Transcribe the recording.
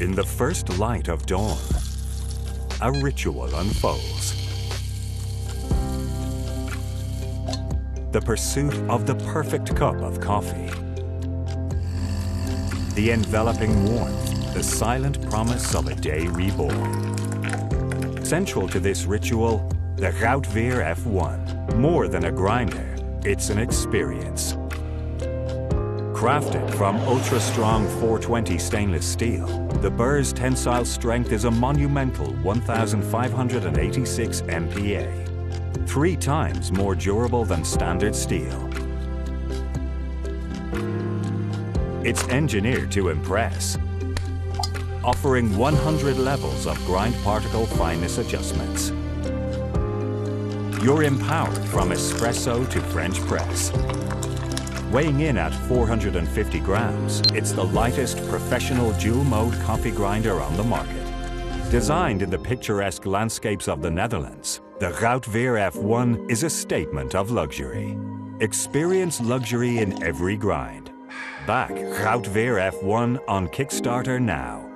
In the first light of dawn, a ritual unfolds. The pursuit of the perfect cup of coffee. The enveloping warmth, the silent promise of a day reborn. Central to this ritual, the Goudveer F1. More than a grinder, it's an experience. Crafted from ultra-strong 420 stainless steel, the Burr's tensile strength is a monumental 1,586 MPa, three times more durable than standard steel. It's engineered to impress, offering 100 levels of grind particle fineness adjustments. You're empowered from espresso to French press, Weighing in at 450 grams, it's the lightest professional dual-mode coffee grinder on the market. Designed in the picturesque landscapes of the Netherlands, the Goudveer F1 is a statement of luxury. Experience luxury in every grind. Back Goudveer F1 on Kickstarter now.